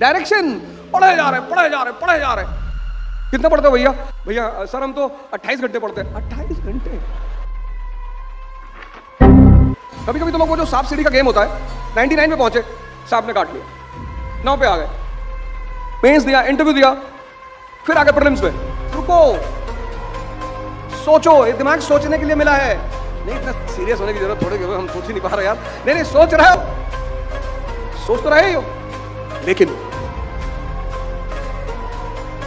Direction पढ़े जा रहे, पढ़े जा रहे, पढ़े जा रहे। कितना पढ़ते हो भैया? भैया सर हम तो 28 घंटे पढ़ते हैं। 28 घंटे? कभी कभी तो लोग जो सांप सीढ़ी का गेम होता है 99 पे पहुँचे, सांप ने काट लिया। नौ पे आ गए। मेंस दिया इंटरव्यू दिया, फिर आगे प्रीलिम्स पे। रुको। सोचो, ये दिमाग सोचने के लिए मिला है। नहीं, इतना सीरियस होने की ज़रूरत थोड़ी हम सोच ही नहीं पा रहे यार। नहीं नहीं, सोच रहे हो। सोच तो रहे ही हो। लेकिन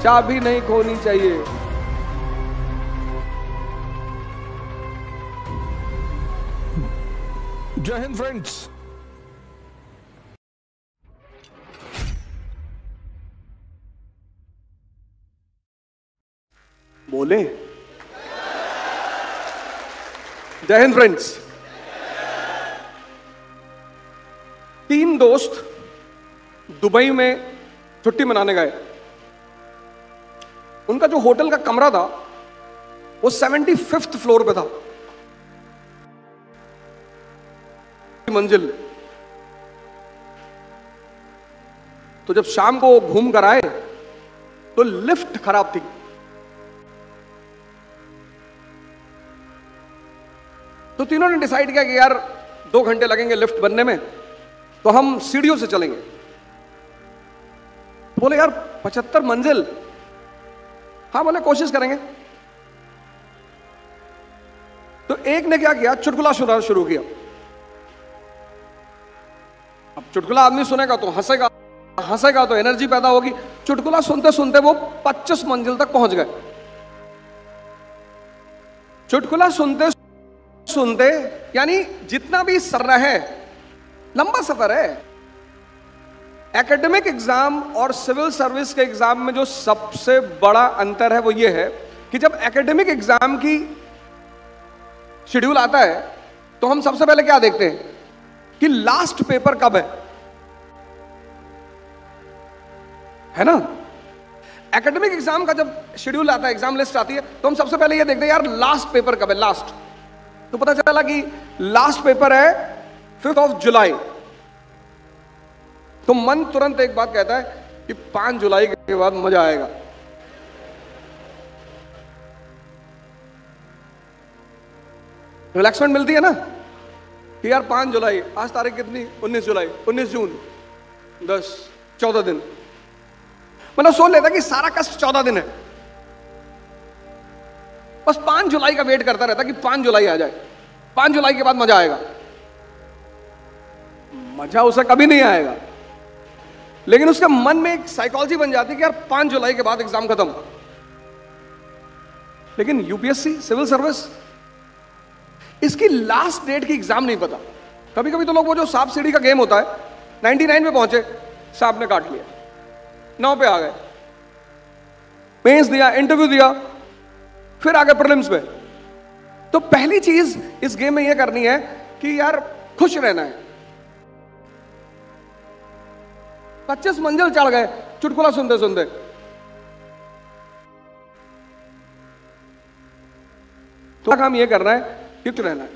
चाबी नहीं खोनी चाहिए। जय हिंद फ्रेंड्स। बोले? जय हिंद फ्रेंड्स। तीन दोस्त दुबई में छुट्टी मनाने गए। उनका जो होटल का कमरा था, वो सेवेंटी फिफ्थ फ्लोर पे था। मंजिल। तो जब शाम को घूम कर आए तो लिफ्ट खराब थी। तो तीनों ने डिसाइड किया कि यार, दो घंटे लगेंगे लिफ्ट बनने में तो हम सीढ़ियों से चलेंगे। बोले, यार, पचहत्तर मंजिल। हाँ बोले, कोशिश करेंगे। तो एक ने क्या किया? चुटकुला सुना शुरू किया। अब चुटकुला आदमी सुनेगा तो हंसेगा हंसेगा तो एनर्जी पैदा होगी। चुटकुला सुनते सुनते वो 25 मंजिल तक पहुँच गए। चुटकुला सुनते सुनते यानी जितना भी सर है लंबा सफ़र है। एकेडमिक एग्ज़ाम और सिविल सर्विस के एग्ज़ाम में जो सबसे बड़ा अंतर है वो ये है कि जब एकेडमिक एग्ज़ाम की शेड्यूल आता है तो हम सबसे पहले क्या देखते हैं? कि लास्ट पेपर कब है? है ना? एकेडमिक एग्ज़ाम का जब शेड्यूल आता है एग्ज़ाम लिस्ट आती है तो हम सबसे पहले ये देखते हैं, यार लास्ट पेपर कब है? लास्ट तो पता चला कि लास्ट पेपर है फिफ्थ ऑफ़ जुलाई तो मन तुरंत एक बात कहता है कि पाँच जुलाई के बाद मज़ा आएगा। रिलैक्समेंट मिलती है ना? कि यार पाँच जुलाई, आज तारीख कितनी? उन्नीस जुलाई, उन्नीस जून, दस, चौदह दिन। मतलब सोच लेता कि सारा कष्ट चौदह दिन है। बस पाँच जुलाई का वेट करता रहता कि पाँच जुलाई आ जाए। पाँच जुलाई के बाद मज़ा आएगा। मज़ा उसे कभी नहीं आएगा। लेकिन उसके मन में एक साइकोलॉजी बन जाती है कि यार, पाँच जुलाई के बाद एग्ज़ाम खत्म लेकिन यूपीएससी सिविल सर्विस इसकी लास्ट डेट की एग्ज़ाम नहीं पता। कभी कभी तो लोग वो जो सांप सीढ़ी का गेम होता है। 99 पे पहुँचे सांप ने काट लिया। नौ पे आ गए। मेंस दिया इंटरव्यू दिया, फिर आगे प्रीलिम्स पे। तो पहली चीज़ इस गेम में यह करनी है कि यार, खुश रहना है। पच्चीस मंजिल चढ़ गए। चुटकुला सुनते सुनते। तो काम यह करना है कि रहना है।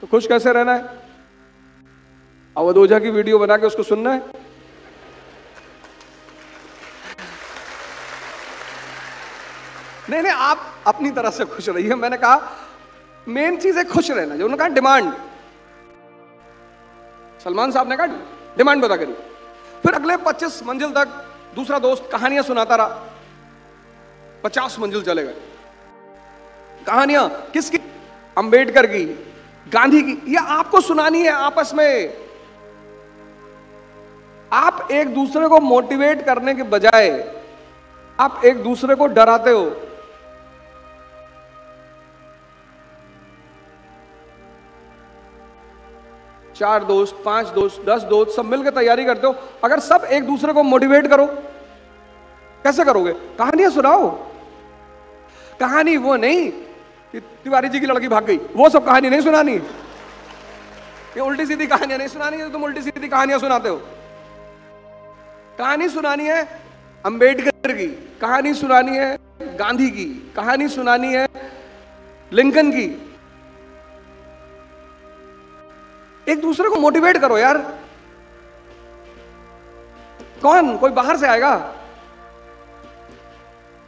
तो खुश कैसे रहना है? अवध ओझा की वीडियो बना के उसको सुनना है? नहीं नहीं, आप अपनी तरह से खुश रहिए। मैंने कहा मेन चीज़ है खुश रहना, जो उन्होंने कहा डिमांड सलमान साहब ने कहा डिमांड बता करी। फिर अगले 25 मंजिल तक दूसरा दोस्त कहानियाँ सुनाता रहा। 50 मंजिल चले गए। कहानियाँ किसकी? अंबेडकर की, गांधी की। ये आपको सुनानी है आपस में। आप एक दूसरे को मोटिवेट करने के बजाय आप एक दूसरे को डराते हो। चार दोस्त, पाँच दोस्त, दस दोस्त, सब मिलकर तैयारी करते हो। अगर सब एक दूसरे को मोटिवेट करो, कैसे करोगे? कहानियाँ सुनाओ। कहानी वो नहीं कि तिवारी जी की लड़की भाग गई, वो सब कहानी नहीं सुनानी। ये उल्टी सीधी कहानियाँ नहीं सुनानी है तुम उल्टी सीधी कहानियाँ सुनाते हो। कहानी सुनानी है अंबेडकर की, कहानी सुनानी है गांधी की, कहानी सुनानी है लिंकन की। एक दूसरे को मोटिवेट करो यार। कौन? कोई बाहर से आएगा?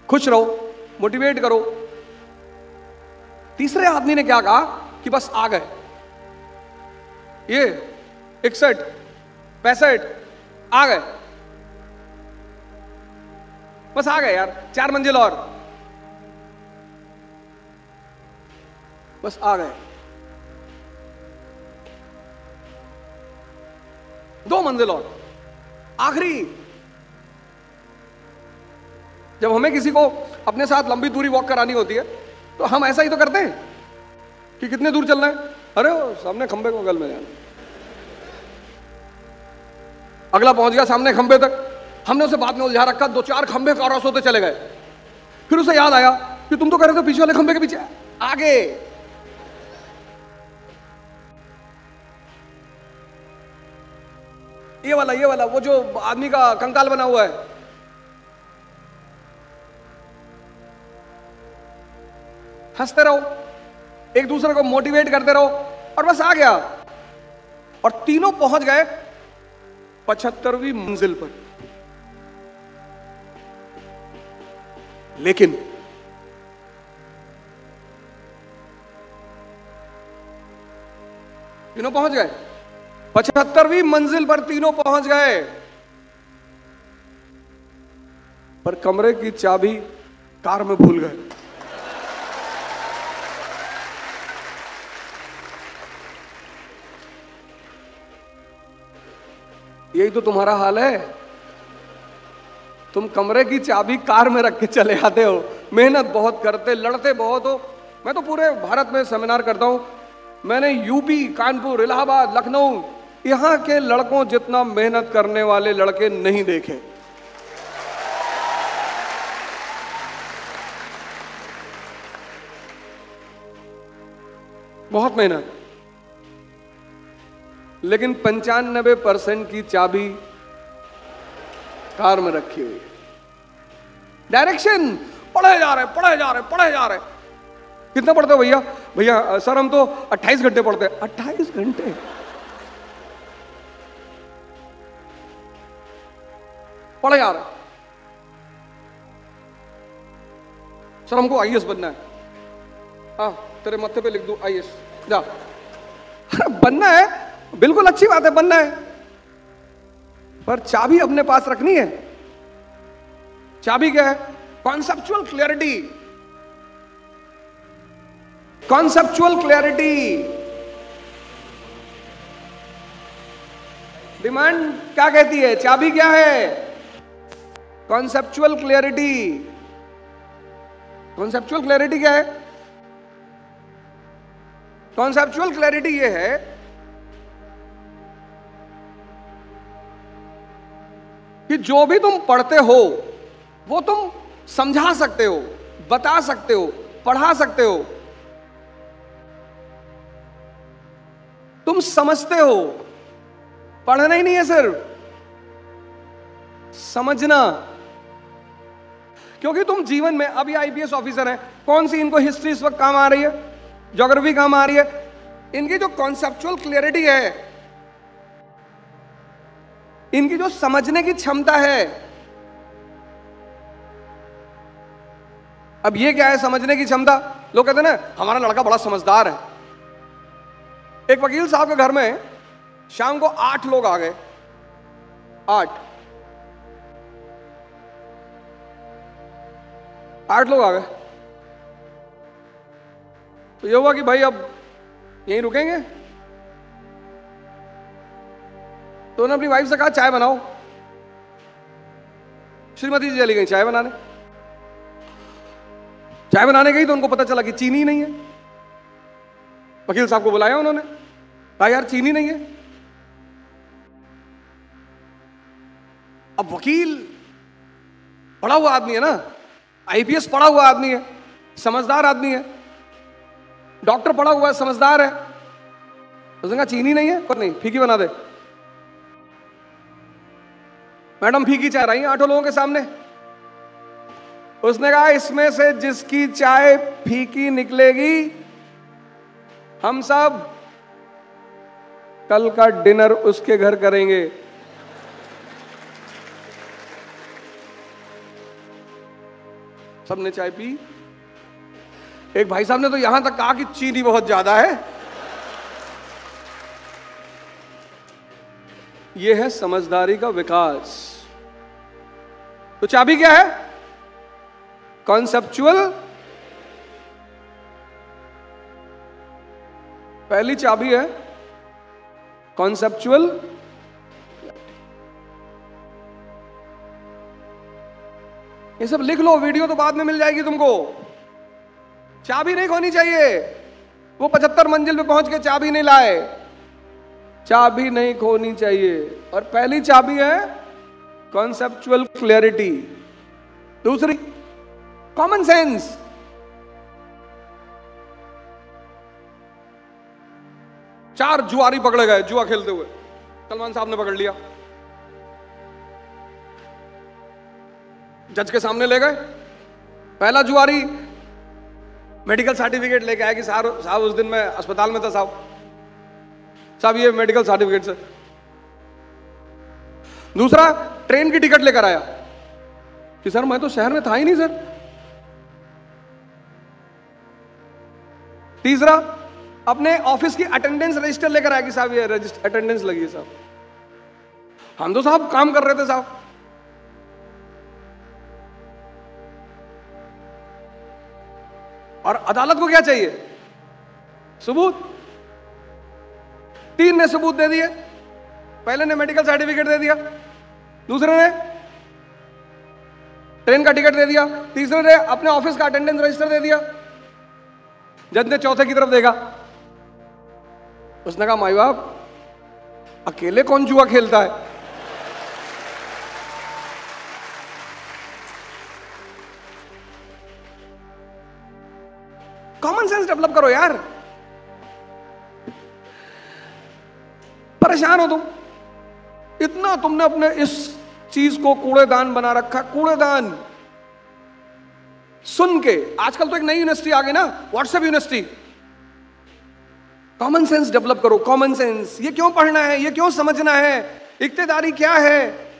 खुश रहो मोटिवेट करो। तीसरे आदमी ने क्या कहा कि बस आ गए। ये इकसठ पैंसठ, आ गए। बस आ गए यार, चार मंजिल और। बस आ गए। दो मंजिल और। आखिरी। जब हमें किसी को अपने साथ लंबी दूरी वॉक करानी होती है तो हम ऐसा ही तो करते हैं कि कितने दूर चलना है। अरे, सामने खंबे को गल में जाना। अगला पहुँच गया सामने खंबे तक। हमने उसे बाद में उलझा रखा, दो चार खंबे क्रॉस होते चले गए। फिर उसे याद आया कि तुम तो कह रहे थे पीछे वाले खंबे के पीछे। आगे। ये वाला ये वाला, वो जो आदमी का कंकाल बना हुआ है। हँसते रहो, एक दूसरे को मोटिवेट करते रहो, और बस आ गया। और तीनों पहुँच गए पचहत्तरवीं मंजिल पर। लेकिन तीनों पहुँच गए। पचहत्तरवीं मंजिल पर तीनों पहुँच गए। पर कमरे की चाबी कार में भूल गए। यही तो तुम्हारा हाल है। तुम कमरे की चाबी कार में रख के चले आते हो। मेहनत बहुत करते, लड़ते बहुत हो। मैं तो पूरे भारत में सेमिनार करता हूँ। मैंने यूपी, कानपुर, इलाहाबाद, लखनऊ यहाँ के लड़कों जितना मेहनत करने वाले लड़के नहीं देखे। बहुत मेहनत। लेकिन पंचानबे परसेंट की चाबी कार में रखी हुई है। डायरेक्शन! पढ़े जा रहे, पढ़े जा रहे, पढ़े जा रहे। कितना पढ़ते हो भैया? भैया सर, हम तो 28 घंटे पढ़ते हैं। 28 घंटे? पढ़े रहे सर, हमको आईएएस बनना है। हाँ तेरे मत्थे पे लिख दू आईएएस जा। बनना है। बिल्कुल अच्छी बात है, बनना है। पर चाबी अपने पास रखनी है। चाबी क्या है? Conceptual clarity conceptual clarity demand क्या कहती है? चाबी क्या है? कॉन्सेप्चुअल क्लियरिटी कॉन्सेप्चुअल क्लैरिटी क्या है? कॉन्सेप्चुअल क्लैरिटी ये है कि जो भी तुम पढ़ते हो, वो तुम समझा सकते हो, बता सकते हो, पढ़ा सकते हो। तुम समझते हो। पढ़ना ही नहीं है सिर्फ़। समझना। क्योंकि तुम जीवन में अभी आईपीएस ऑफिसर हैं। कौन सी इनको हिस्ट्री इस वक्त काम आ रही है? ज्योग्राफी काम आ रही है। इनकी जो कॉन्सेप्चुअल क्लियरिटी है, इनकी जो समझने की क्षमता है, अब ये क्या है समझने की क्षमता? लोग कहते हैं ना, हमारा लड़का बड़ा समझदार है। एक वकील साहब के घर में शाम को आठ लोग आ गए। आठ। आठ लोग आ गए। तो ये हुआ कि भाई अब यहीं रुकेंगे। तो उन्होंने अपनी वाइफ से कहा, चाय बनाओ। श्रीमती जी चली गई चाय बनाने। चाय बनाने गई तो उनको पता चला कि चीनी नहीं है। वकील साहब को बुलाया उन्होंने। कहा, यार, चीनी नहीं है। अब वकील, बड़ा हुआ आदमी है ना। आईपीएस पढ़ा हुआ आदमी है, समझदार आदमी है, डॉक्टर पढ़ा हुआ है, समझदार है। उसने कहा, चीनी नहीं है? पर नहीं, फीकी बना दे। मैडम, फीकी चाय रही है आठों लोगों के सामने। उसने कहा, इसमें से जिसकी चाय फीकी निकलेगी, हम सब कल का डिनर उसके घर करेंगे। सबने चाय पी। एक भाई साहब ने तो यहाँ तक कहा कि चीनी बहुत ज़्यादा है। यह है समझदारी का विकास। तो चाबी क्या है? कॉन्सेप्चुअल। पहली चाबी है कॉन्सेप्चुअल। ये सब लिख लो, वीडियो तो बाद में मिल जाएगी तुमको। चाबी नहीं खोनी चाहिए। वो पचहत्तर मंजिल पे पहुँच के चाबी नहीं लाए। चाबी नहीं खोनी चाहिए। और पहली चाबी है कॉन्सेप्चुअल क्लैरिटी दूसरी कॉमन सेंस चार जुआरी पकड़े गए, जुआ खेलते हुए। सलमान साहब ने पकड़ लिया। जज के सामने ले गए। पहला जुआरी मेडिकल सर्टिफिकेट लेके आया कि साहब साहब उस दिन मैं अस्पताल में था, साहब। साहब, ये मेडिकल सर्टिफिकेट से। दूसरा, ट्रेन की टिकट लेकर आया। कि सर, मैं तो शहर में था ही नहीं, सर। तीसरा, अपने ऑफ़िस की अटेंडेंस रजिस्टर लेकर आया कि साहब, ये अटेंडेंस लगी है, साहब। हम तो साहब काम कर रहे थे, साहब। और अदालत को क्या चाहिए? सबूत। तीन ने सबूत दे दिए। पहले ने मेडिकल सर्टिफिकेट दे दिया। दूसरे ने ट्रेन का टिकट दे दिया। तीसरे ने अपने ऑफ़िस का अटेंडेंस रजिस्टर दे दिया। जज ने चौथे की तरफ़ देखा। उसने कहा, माई बाप, अकेले कौन जुआ खेलता है? करो यार। परेशान हो तुम। इतना तुमने अपने इस चीज़ को कूड़ेदान बना रखा, कूड़ेदान। सुन के, आजकल तो एक नई यूनिवर्सिटी आ गई ना, WhatsApp university. Common sense develop करो कॉमन सेंस ये क्यों पढ़ना है, ये क्यों समझना है, इकतेदारी क्या है?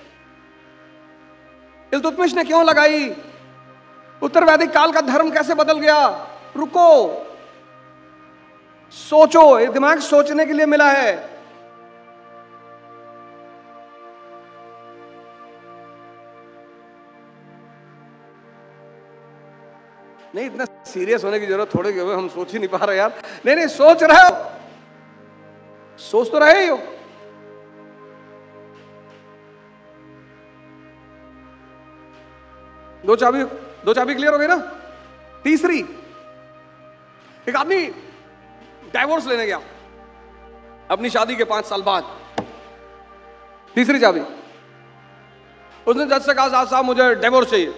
इल्तुतमिश ने क्यों लगाई? उत्तर वैदिक काल का धर्म कैसे बदल गया? रुको। सोचो ये दिमाग सोचने के लिए मिला है। नहीं, इतना सीरियस होने की ज़रूरत थोड़े हम सोच ही नहीं पा रहे यार। नहीं नहीं, सोच रहे हो। सोच तो रहे हो दो चाबी दो चाबी क्लियर हो गई ना? तीसरी। एक आदमी डाइवोर्स लेने गया। अपनी शादी के पाँच साल बाद। तीसरी चाबी उसने जज से कहा, साहब मुझे डाइवोर्स चाहिए।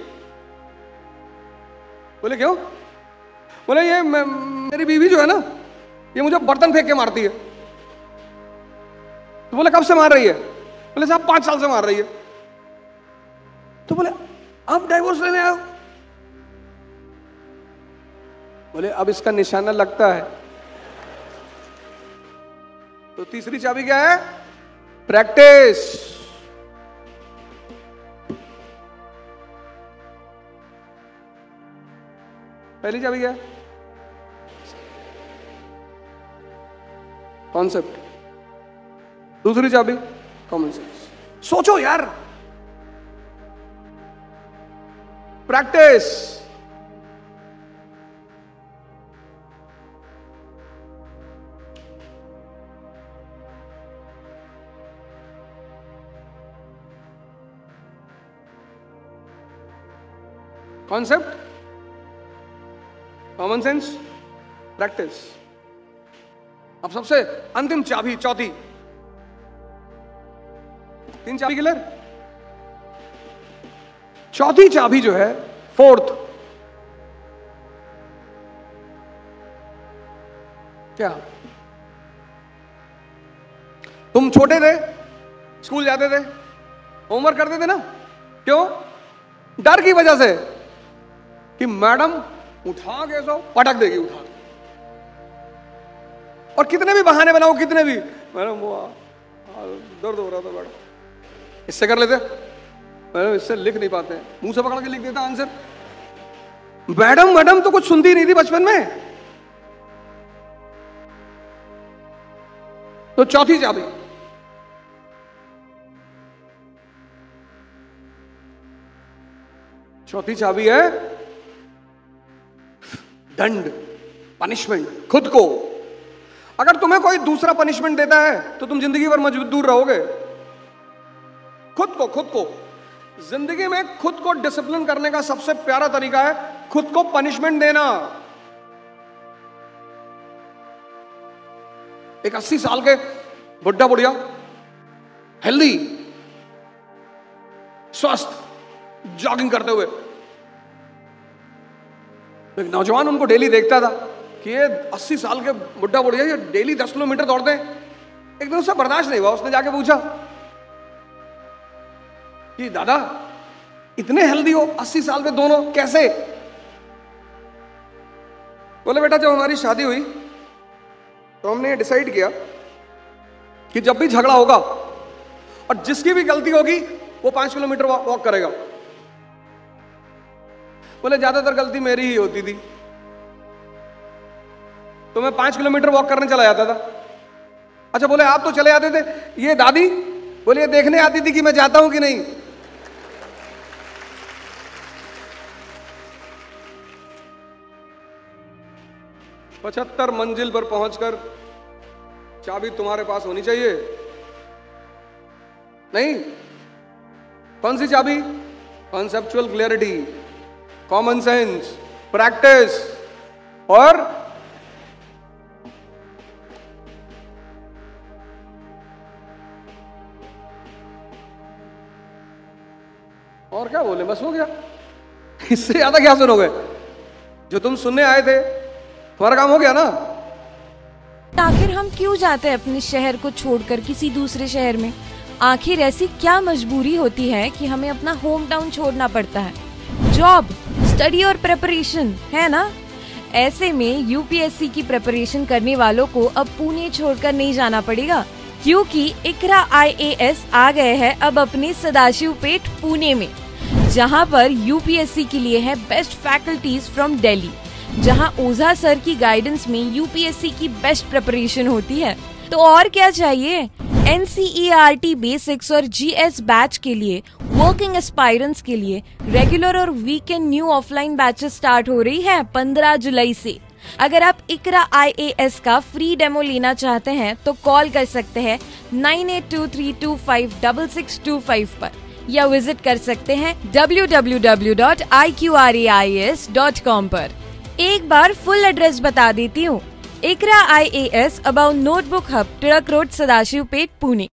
बोले, क्यों? बोले, ये मेरी बीवी जो है ना, ये मुझे बर्तन फेंक के मारती है। तो बोले, कब से मार रही है? बोले, साहब, पाँच साल से मार रही है। तो बोले अब डाइवोर्स लेने आए बोले, अब इसका निशाना लगता है तो तीसरी चाबी क्या है? प्रैक्टिस पहली चाबी क्या है? कॉन्सेप्ट दूसरी चाबी? कॉमन सेंस सोचो यार. Practice concept common sense practice अब सबसे अंतिम चाबी, चौथी। तीन चाबी क्लियर चौथी चाबी जो है फोर्थ क्या? तुम छोटे थे, स्कूल जाते थे, होमवर्क करते थे ना? क्यों? डर की वजह से। कि मैडम, उठा के सो, पटक देगी, उठा और कितने भी बहाने बनाओ, कितने भी। मैडम, वो दर्द हो रहा था मैडम इससे कर लेते। मैडम, इससे लिख नहीं पाते। मुँह से पकड़ के लिख देता आंसर। मैडम मैडम तो कुछ सुनती नहीं थी बचपन में। तो चौथी चाबी चौथी चाबी है। दंड पनिशमेंट खुद को। अगर तुम्हें कोई दूसरा पनिशमेंट देता है तो तुम ज़िंदगी भर मजबूर रहोगे। खुद को खुद को। ज़िंदगी में खुद को डिसिप्लिन करने का सबसे प्यारा तरीका है खुद को पनिशमेंट देना। एक अस्सी साल के बुढ़ा बुढ़िया हेल्दी स्वस्थ जॉगिंग करते हुए एक नौजवान उनको डेली देखता था कि ये 80 साल के बुढ़ा बुढ़िया, ये डेली 10 किलोमीटर दौड़ते हैं। एक दिन उससे बर्दाश्त नहीं हुआ, उसने जाके पूछा कि दादा, इतने हेल्दी हो 80 साल में दोनों, कैसे? बोले, बेटा, जब हमारी शादी हुई तो हमने डिसाइड किया कि जब भी झगड़ा होगा और जिसकी भी गलती होगी, वो पाँच किलोमीटर वॉक करेगा। बोले, ज़्यादातर गलती मेरी ही होती थी। तो मैं पाँच किलोमीटर वॉक करने चला जाता था। अच्छा बोले, आप तो चले जाते थे। ये दादी, बोले, ये देखने आती थी कि मैं जाता हूँ कि नहीं? पचहत्तर मंजिल पर पहुंचकर चाबी तुम्हारे पास होनी चाहिए? नहीं? कौन सी चाबी? Conceptual clarity common sense practice और और क्या बोले? बस हो गया। इससे ज़्यादा क्या सुनोगे? जो तुम सुनने आए थे, तुम्हारा काम हो गया ना? आखिर हम क्यों जाते हैं अपने शहर को छोड़कर किसी दूसरे शहर में? आखिर ऐसी क्या मजबूरी होती है कि हमें अपना होम टाउन छोड़ना पड़ता है? जॉब स्टडी और प्रेपरेशन है ना? ऐसे में यूपीएससी की प्रेपरेशन करने वालों को अब पुणे छोड़कर नहीं जाना पड़ेगा, क्योंकि इकरा आईएएस आ गए हैं अब अपने सदाशिव पेट पुणे में, जहाँ पर यूपीएससी के लिए है बेस्ट फैकल्टीज फ्रॉम दिल्ली जहाँ ओझा सर की गाइडेंस में यूपीएससी की बेस्ट प्रिपरेशन होती है। तो और क्या चाहिए? एनसीईआरटी बेसिक्स और जीएस बैच के लिए वर्किंग एस्पायरेंट्स के लिए रेगुलर और weekend new offline batches start हो रही है 15 जुलाई से। अगर आप इकरा आईएएस का फ्री डेमो लेना चाहते हैं तो कॉल कर सकते हैं nine eight two three two five double six two five पर, या विज़िट कर सकते हैं www.iqras.com पर। एक बार फुल एड्रेस बता देती हूँ। Iqra I A S about notebook hub Tilak road Sadashiv Peth Pune